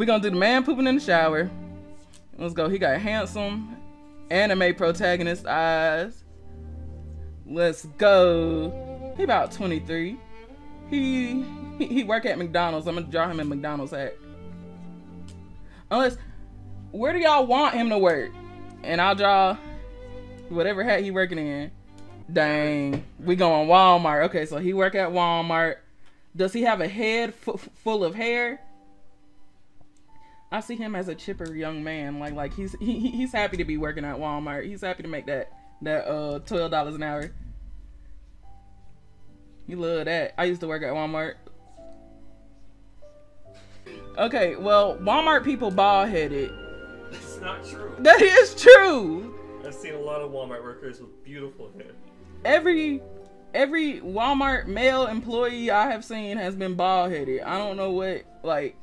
we gonna do the man pooping in the shower. Let's go. He got handsome anime protagonist eyes. Let's go. He about 23. He he, he work at McDonald's. I'm gonna draw him in McDonald's hat. Unless, where do y'all want him to work? And I'll draw whatever hat he working in. Dang, we going Walmart. Okay, so he work at Walmart. Does he have a head full of hair? I see him as a chipper young man. Like like he's he, he's happy to be working at Walmart. He's happy to make that that uh twelve dollars an hour. You love that. I used to work at Walmart. Okay, well, Walmart people bald headed. That's not true. That is true. I've seen a lot of Walmart workers with beautiful hair. Every every Walmart male employee I have seen has been bald headed. I don't know what like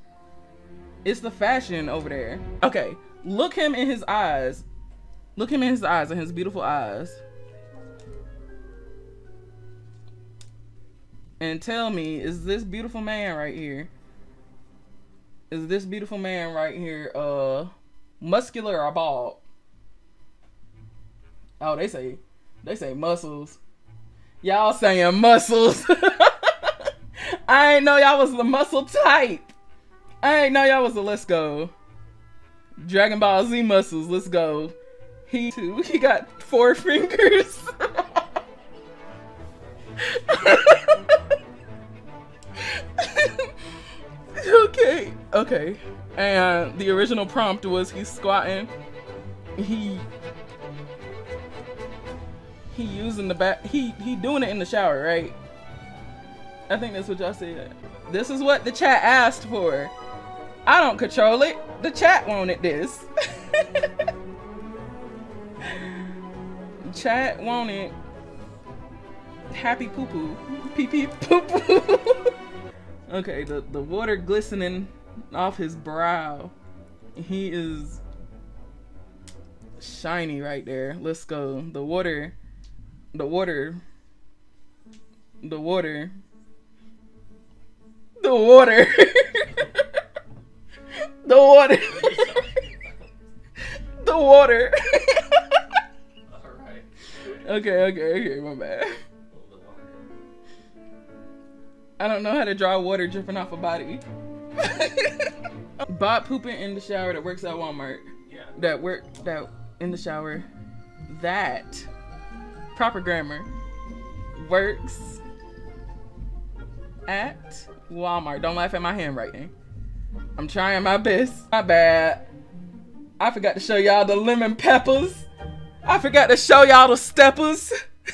it's the fashion over there. Okay, look him in his eyes. Look him in his eyes and his beautiful eyes. And tell me, is this beautiful man right here? Is this beautiful man right here uh muscular or bald? Oh, they say they say muscles. Y'all saying muscles. I ain't know y'all was the muscle type. Ain't know y'all was a let's go. Dragon Ball Z muscles, let's go. He too, he got four fingers. okay, okay. And the original prompt was he's squatting. He he using the back he he doing it in the shower, right? I think that's what y'all said. This is what the chat asked for. I don't control it. The chat wanted this. chat wanted happy poo poo. Pee pee poo poo. okay, the, the water glistening off his brow. He is shiny right there. Let's go. The water. The water. The water. The water. The water. the water. Alright. Okay, okay, okay, my bad. I don't know how to draw water dripping off a body. Bob pooping in the shower that works at Walmart. Yeah. That work that in the shower. That proper grammar works at Walmart. Don't laugh at my handwriting. I'm trying my best. My bad. I forgot to show y'all the lemon peppers. I forgot to show y'all the steppers.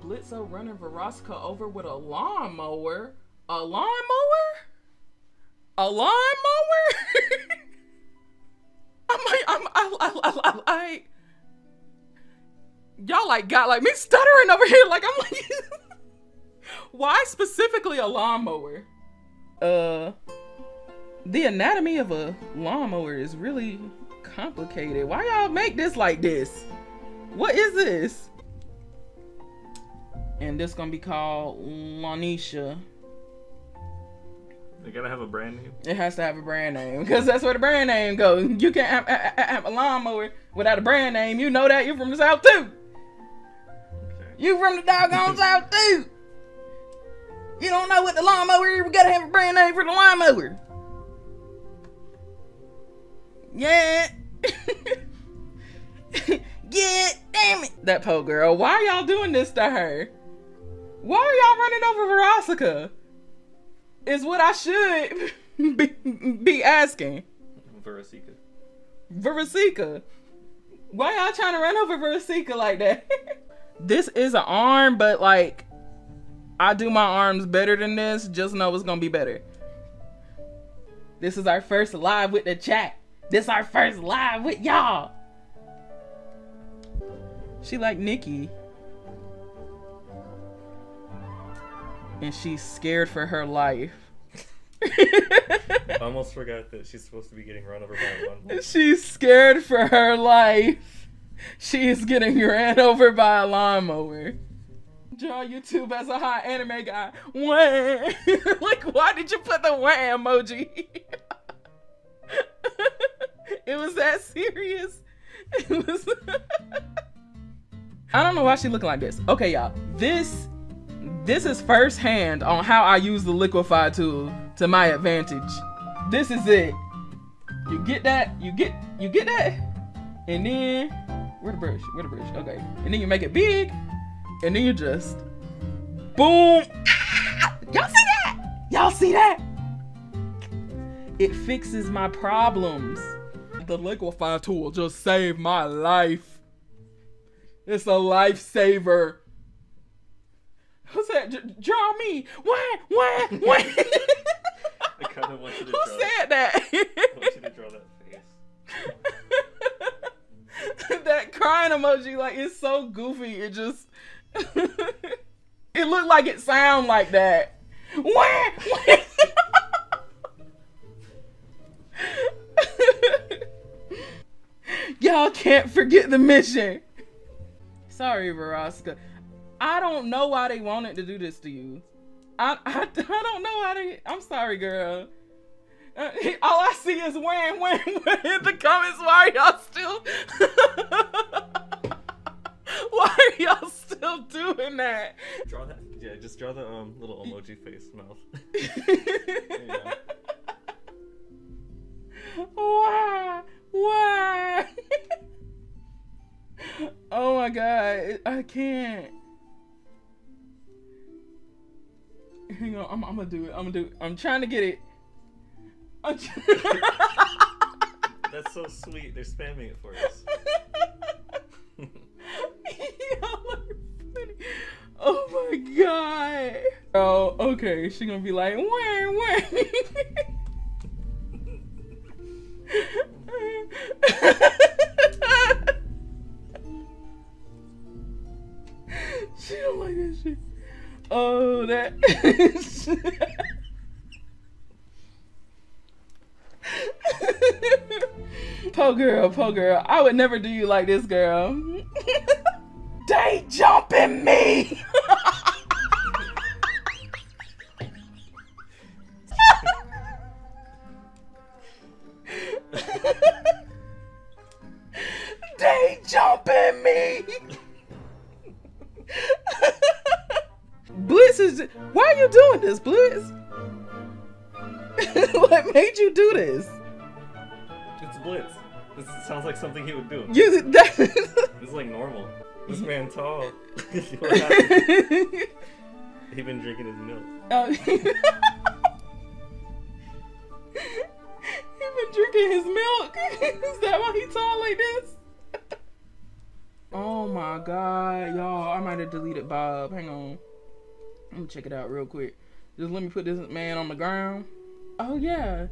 Blitzo running Veronica over with a lawnmower. A lawnmower? A lawnmower? I'm like, I'm, I, I, I, I, I, y'all like got like me stuttering over here. Like I'm like, why specifically a lawnmower? uh the anatomy of a lawnmower is really complicated. Why y'all make this like this? What is this? And this gonna be called Lanisha. They gotta have a brand name. It has to have a brand name because that's where the brand name goes. You can't have, have, have a lawnmower without a brand name. You know that. You're from the South too. Okay. You from the doggone South too. You don't know what the lawnmower is. We gotta have a brand name for the lawnmower. Yeah. yeah, damn it. That po girl. Why are y'all doing this to her? Why are y'all running over Verosika? Is what I should be, be asking. Verasica. Verosika. Why y'all trying to run over Verosika like that? this is an arm, but like I do my arms better than this. Just know it's gonna be better. This is our first live with the chat. This our first live with y'all. She like Nikki. And she's scared for her life. I almost forgot that she's supposed to be getting run over by a lawnmower. she's scared for her life. She is getting ran over by a lawnmower. Draw YouTube as a hot anime guy. Wham! like, why did you put the wham emoji? it was that serious. It was. I don't know why she looking like this. Okay, y'all. This this is firsthand on how I use the liquefy tool to my advantage. This is it. You get that, you get you get that, and then where the brush? Where the brush? Okay. And then you make it big, and then you just boom. Ah! Y'all see that? Y'all see that? It fixes my problems. The liquefy tool just saved my life. It's a lifesaver. Who said, "D- draw me? Why? Why? Why? I kind of want you to Who draw. said that? I want you to draw that face. that crying emoji, like, it's so goofy. It just. it looked like it sound like that. Y'all can't forget the mission. Sorry, Veroska. I don't know why they wanted to do this to you. I, I, I don't know how they. I'm sorry, girl. Uh, all I see is when, when, when in the comments. Why are y'all still? Why are y'all still doing that? Draw that. Yeah, just draw the um little emoji face mouth. Why? Why? oh my god, I can't. Hang on, I'm, I'm gonna do it. I'm gonna do it. I'm trying to get it. I'm That's so sweet. They're spamming it for us. Y'all are funny. Oh god. Oh, okay. She gonna be like, when, when. she don't like that shit. Oh, that. po girl, po girl. I would never do you like this, girl. They jumping me. they jumping me. Blitz is. Why are you doing this, Blitz? what made you do this? It's Blitz. This sounds like something he would do. You that. This is like normal. This man tall. He been drinking his milk. Oh. he been drinking his milk. Is that why he tall like this? oh my god, y'all! I might have deleted Bob. Hang on. Let me check it out real quick. Just let me put this man on the ground. Oh yeah.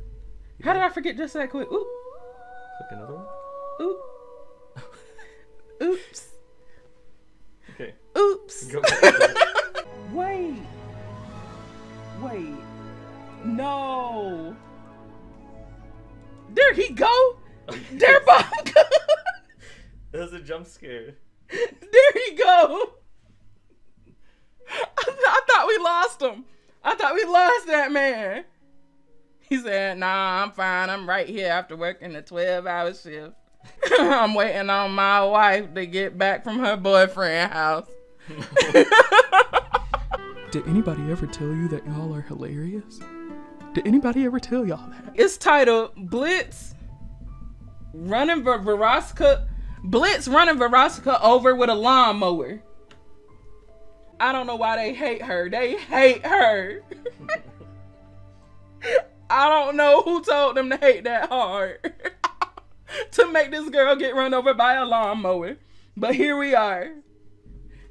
How did I forget just that quick? Oop, Click another one. oop, oops. Wait. Wait. No. There he go. There Bob go. That was a jump scare. There he go. I, th- I thought we lost him. I thought we lost that man. He said, "Nah, I'm fine. I'm right here after working a 12-hour shift. I'm waiting on my wife to get back from her boyfriend house." Did anybody ever tell you that y'all are hilarious? Did anybody ever tell y'all that? It's titled Blitz running Ver- Veronica Blitz running Veronica over with a lawnmower. I don't know why they hate her. They hate her. I don't know who told them to hate that hard to make this girl get run over by a lawnmower. But here we are.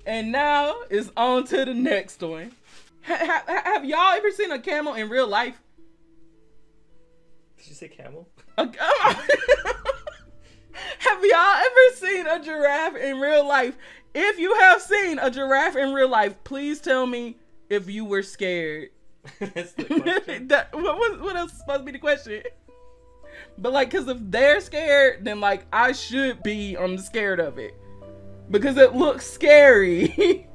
And now it's on to the next one. Ha- ha- have y'all ever seen a camel in real life? Did you say camel? A- have y'all ever seen a giraffe in real life? If you have seen a giraffe in real life, please tell me if you were scared. That's the question. that, what was what else is supposed to be the question? But like, cause if they're scared, then like I should be I'm scared of it because it looks scary.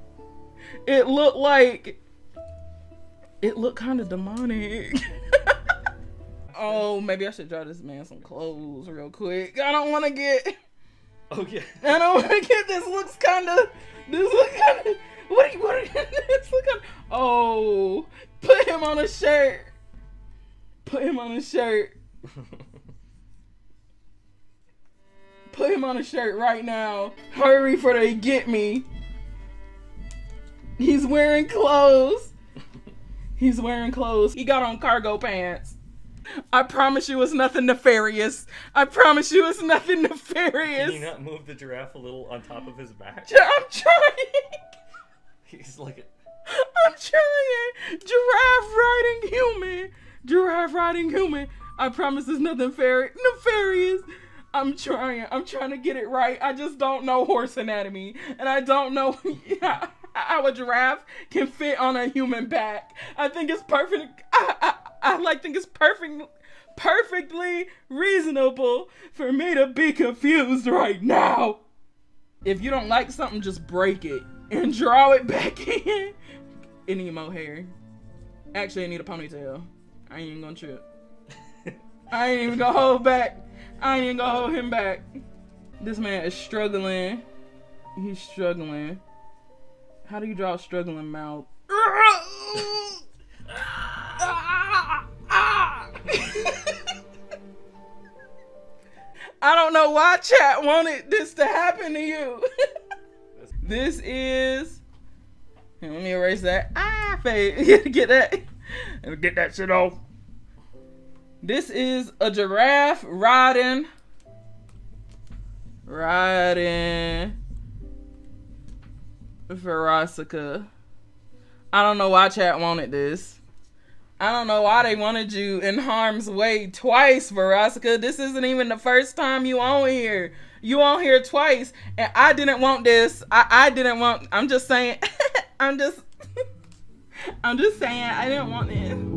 it looked like it looked kind of demonic. oh, maybe I should draw this man some clothes real quick. I don't want to get. Oh, okay. I don't want to get. This looks kind of. This looks kind of. What? Are you, what? Are you, this look kind of, Oh, put him on a shirt. Put him on a shirt. Put him on a shirt right now. Hurry for they get me. He's wearing clothes. He's wearing clothes. He got on cargo pants. I promise you it's nothing nefarious. I promise you it's nothing nefarious. Can you not move the giraffe a little on top of his back? I'm trying. He's like, I'm trying. Giraffe riding human. Giraffe riding human. I promise it's nothing nefarious. I'm trying. I'm trying to get it right. I just don't know horse anatomy, and I don't know how a giraffe can fit on a human back. I think it's perfect. I, I, I like think it's perfect, perfectly reasonable for me to be confused right now. If you don't like something, just break it and draw it back in. It need more hair. Actually, I need a ponytail. I ain't even gonna trip. I ain't even gonna hold back. I ain't even gonna hold him back. This man is struggling. He's struggling. How do you draw a struggling mouth? I don't know why chat wanted this to happen to you. this is. Let me erase that. Ah, fade. Get that. Get that shit off. This is a giraffe riding. Riding. Verosika. I don't know why chat wanted this. I don't know why they wanted you in harm's way twice, Verosika. This isn't even the first time you on here. You on here twice, and I didn't want this. I, I didn't want. I'm just saying. I'm just. I'm just saying. I didn't want this.